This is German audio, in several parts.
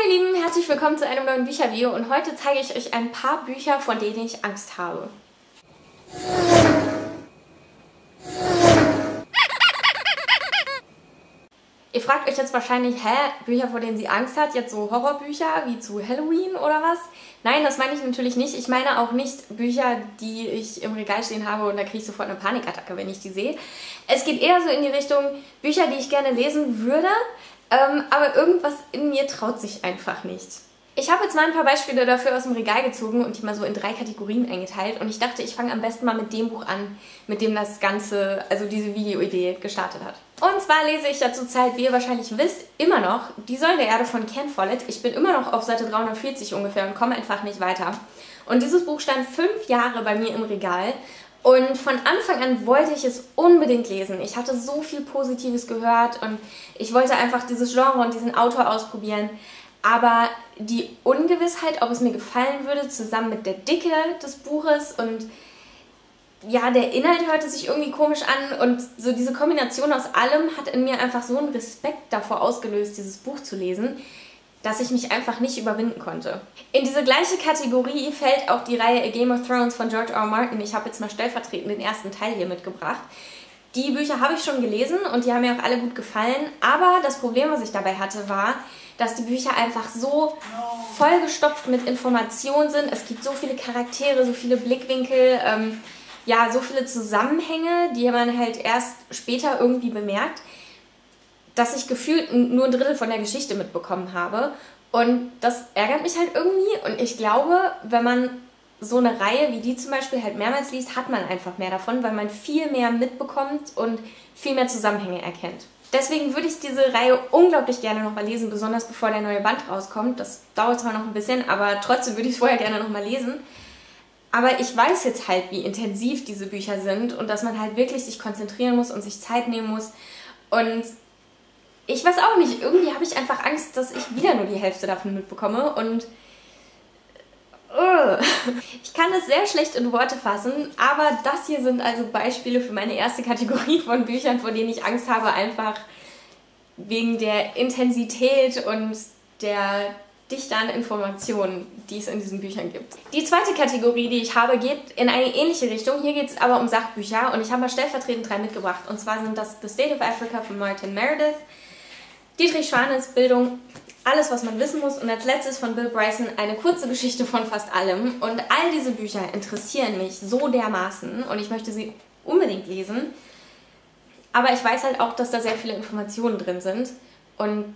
Hallo ihr Lieben, herzlich willkommen zu einem neuen Büchervideo und heute zeige ich euch ein paar Bücher, von denen ich Angst habe. Ihr fragt euch jetzt wahrscheinlich, hä, Bücher, vor denen sie Angst hat, jetzt so Horrorbücher wie zu Halloween oder was? Nein, das meine ich natürlich nicht. Ich meine auch nicht Bücher, die ich im Regal stehen habe und da kriege ich sofort eine Panikattacke, wenn ich die sehe. Es geht eher so in die Richtung Bücher, die ich gerne lesen würde, ähm, aber irgendwas in mir traut sich einfach nicht. Ich habe jetzt mal ein paar Beispiele dafür aus dem Regal gezogen und die mal so in drei Kategorien eingeteilt und ich dachte, ich fange am besten mal mit dem Buch an, mit dem das Ganze, also diese Videoidee gestartet hat. Und zwar lese ich ja zurzeit, wie ihr wahrscheinlich wisst, immer noch Die Säulen der Erde von Ken Follett. Ich bin immer noch auf Seite 340 ungefähr und komme einfach nicht weiter. Und dieses Buch stand fünf Jahre bei mir im Regal und von Anfang an wollte ich es unbedingt lesen. Ich hatte so viel Positives gehört und ich wollte einfach dieses Genre und diesen Autor ausprobieren. Aber die Ungewissheit, ob es mir gefallen würde, zusammen mit der Dicke des Buches und ja, der Inhalt hörte sich irgendwie komisch an und so diese Kombination aus allem hat in mir einfach so einen Respekt davor ausgelöst, dieses Buch zu lesen, dass ich mich einfach nicht überwinden konnte. In diese gleiche Kategorie fällt auch die Reihe A Game of Thrones von George R. R. Martin. Ich habe jetzt mal stellvertretend den ersten Teil hier mitgebracht. Die Bücher habe ich schon gelesen und die haben mir auch alle gut gefallen. Aber das Problem, was ich dabei hatte, war, dass die Bücher einfach so vollgestopft mit Informationen sind. Es gibt so viele Charaktere, so viele Blickwinkel, ähm, ja, so viele Zusammenhänge, die man halt erst später irgendwie bemerkt dass ich gefühlt nur ein Drittel von der Geschichte mitbekommen habe. Und das ärgert mich halt irgendwie. Und ich glaube, wenn man so eine Reihe wie die zum Beispiel halt mehrmals liest, hat man einfach mehr davon, weil man viel mehr mitbekommt und viel mehr Zusammenhänge erkennt. Deswegen würde ich diese Reihe unglaublich gerne nochmal lesen, besonders bevor der neue Band rauskommt. Das dauert zwar noch ein bisschen, aber trotzdem würde ich es vorher gerne nochmal lesen. Aber ich weiß jetzt halt, wie intensiv diese Bücher sind und dass man halt wirklich sich konzentrieren muss und sich Zeit nehmen muss. Und ich weiß auch nicht, irgendwie habe ich einfach Angst, dass ich wieder nur die Hälfte davon mitbekomme und ich kann es sehr schlecht in Worte fassen, aber das hier sind also Beispiele für meine erste Kategorie von Büchern, vor denen ich Angst habe, einfach wegen der Intensität und der Dichte an Informationen, die es in diesen Büchern gibt. Die zweite Kategorie, die ich habe, geht in eine ähnliche Richtung. Hier geht es aber um Sachbücher und ich habe mal stellvertretend drei mitgebracht. Und zwar sind das The State of Africa von Martin Meredith, Dietrich Schwanes Bildung, alles, was man wissen muss. Und als letztes von Bill Bryson eine kurze Geschichte von fast allem. Und all diese Bücher interessieren mich so dermaßen und ich möchte sie unbedingt lesen. Aber ich weiß halt auch, dass da sehr viele Informationen drin sind. Und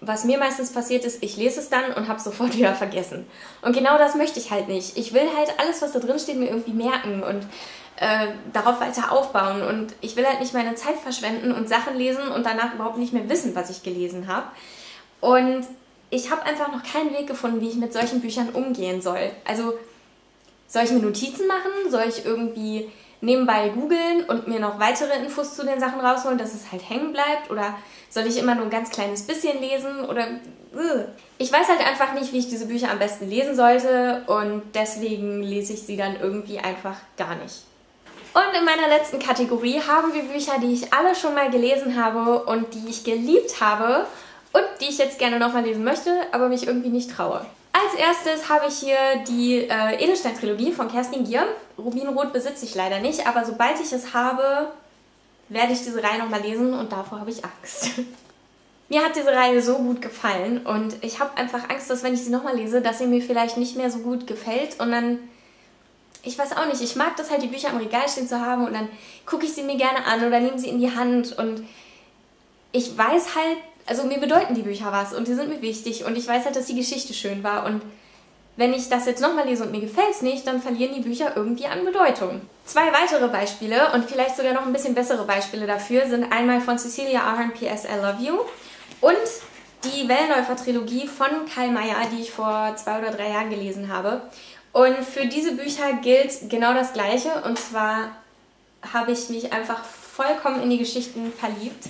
was mir meistens passiert ist, ich lese es dann und habe sofort wieder vergessen. Und genau das möchte ich halt nicht. Ich will halt alles, was da drin steht, mir irgendwie merken und äh, darauf weiter aufbauen. Und ich will halt nicht meine Zeit verschwenden und Sachen lesen und danach überhaupt nicht mehr wissen, was ich gelesen habe. Und ich habe einfach noch keinen Weg gefunden, wie ich mit solchen Büchern umgehen soll. Also soll ich mir Notizen machen? Soll ich irgendwie nebenbei googeln und mir noch weitere Infos zu den Sachen rausholen, dass es halt hängen bleibt? Oder soll ich immer nur ein ganz kleines bisschen lesen? Oder ich weiß halt einfach nicht, wie ich diese Bücher am besten lesen sollte und deswegen lese ich sie dann irgendwie einfach gar nicht. Und in meiner letzten Kategorie haben wir Bücher, die ich alle schon mal gelesen habe und die ich geliebt habe und die ich jetzt gerne nochmal lesen möchte, aber mich irgendwie nicht traue. Als erstes habe ich hier die äh, Edelstein-Trilogie von Kerstin Gier. Rubinrot besitze ich leider nicht, aber sobald ich es habe, werde ich diese Reihe nochmal lesen und davor habe ich Angst. mir hat diese Reihe so gut gefallen und ich habe einfach Angst, dass wenn ich sie nochmal lese, dass sie mir vielleicht nicht mehr so gut gefällt und dann ich weiß auch nicht, ich mag das halt, die Bücher am Regal stehen zu haben und dann gucke ich sie mir gerne an oder nehme sie in die Hand und ich weiß halt, also mir bedeuten die Bücher was und die sind mir wichtig und ich weiß halt, dass die Geschichte schön war und wenn ich das jetzt nochmal lese und mir gefällt es nicht, dann verlieren die Bücher irgendwie an Bedeutung. Zwei weitere Beispiele und vielleicht sogar noch ein bisschen bessere Beispiele dafür sind einmal von Cecilia Ahern P.S. I Love You und die Wellläufer-Trilogie von Karl Mayer, die ich vor zwei oder drei Jahren gelesen habe. Und für diese Bücher gilt genau das Gleiche. Und zwar habe ich mich einfach vollkommen in die Geschichten verliebt.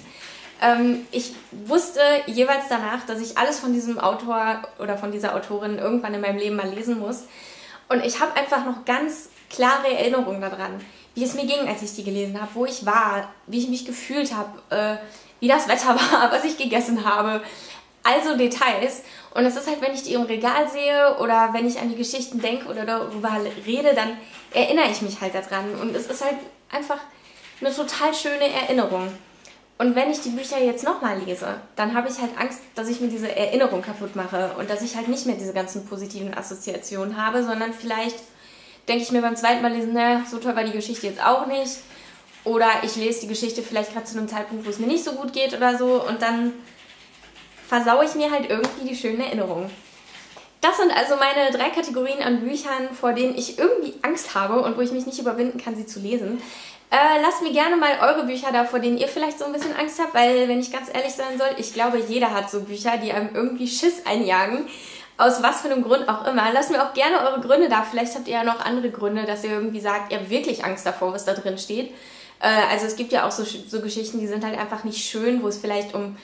Ähm, ich wusste jeweils danach, dass ich alles von diesem Autor oder von dieser Autorin irgendwann in meinem Leben mal lesen muss. Und ich habe einfach noch ganz klare Erinnerungen daran, wie es mir ging, als ich die gelesen habe, wo ich war, wie ich mich gefühlt habe, äh, wie das Wetter war, was ich gegessen habe. Also Details. Und es ist halt, wenn ich die im Regal sehe oder wenn ich an die Geschichten denke oder darüber rede, dann erinnere ich mich halt daran. Und es ist halt einfach eine total schöne Erinnerung. Und wenn ich die Bücher jetzt nochmal lese, dann habe ich halt Angst, dass ich mir diese Erinnerung kaputt mache und dass ich halt nicht mehr diese ganzen positiven Assoziationen habe, sondern vielleicht denke ich mir beim zweiten Mal lesen, naja, so toll war die Geschichte jetzt auch nicht. Oder ich lese die Geschichte vielleicht gerade zu einem Zeitpunkt, wo es mir nicht so gut geht oder so und dann versaue ich mir halt irgendwie die schönen Erinnerungen. Das sind also meine drei Kategorien an Büchern, vor denen ich irgendwie Angst habe und wo ich mich nicht überwinden kann, sie zu lesen. Äh, lasst mir gerne mal eure Bücher da, vor denen ihr vielleicht so ein bisschen Angst habt, weil, wenn ich ganz ehrlich sein soll, ich glaube, jeder hat so Bücher, die einem irgendwie Schiss einjagen. Aus was für einem Grund auch immer. Lasst mir auch gerne eure Gründe da. Vielleicht habt ihr ja noch andere Gründe, dass ihr irgendwie sagt, ihr habt wirklich Angst davor, was da drin steht. Äh, also es gibt ja auch so, so Geschichten, die sind halt einfach nicht schön, wo es vielleicht um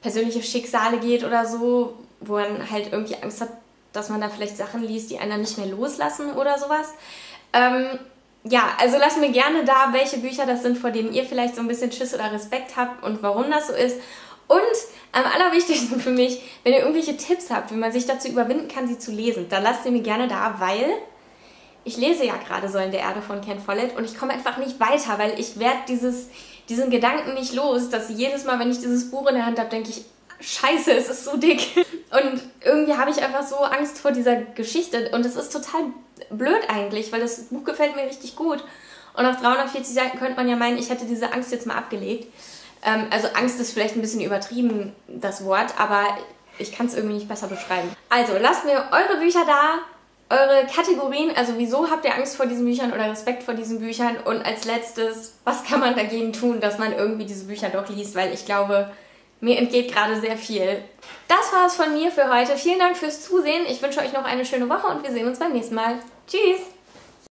persönliche Schicksale geht oder so, wo man halt irgendwie Angst hat, dass man da vielleicht Sachen liest, die einen nicht mehr loslassen oder sowas. Ähm, ja, also lasst mir gerne da, welche Bücher das sind, vor denen ihr vielleicht so ein bisschen Schiss oder Respekt habt und warum das so ist. Und am allerwichtigsten für mich, wenn ihr irgendwelche Tipps habt, wie man sich dazu überwinden kann, sie zu lesen, dann lasst sie mir gerne da, weil ich lese ja gerade Säulen der Erde von Ken Follett und ich komme einfach nicht weiter, weil ich werde dieses, diesen Gedanken nicht los, dass jedes Mal, wenn ich dieses Buch in der Hand habe, denke ich, scheiße, es ist so dick. Und irgendwie habe ich einfach so Angst vor dieser Geschichte und es ist total blöd eigentlich, weil das Buch gefällt mir richtig gut. Und auf 340 Seiten könnte man ja meinen, ich hätte diese Angst jetzt mal abgelegt. Ähm, also Angst ist vielleicht ein bisschen übertrieben, das Wort, aber ich kann es irgendwie nicht besser beschreiben. Also lasst mir eure Bücher da, eure Kategorien, also wieso habt ihr Angst vor diesen Büchern oder Respekt vor diesen Büchern und als letztes, was kann man dagegen tun, dass man irgendwie diese Bücher doch liest, weil ich glaube, mir entgeht gerade sehr viel. Das war es von mir für heute. Vielen Dank fürs Zusehen. Ich wünsche euch noch eine schöne Woche und wir sehen uns beim nächsten Mal. Tschüss!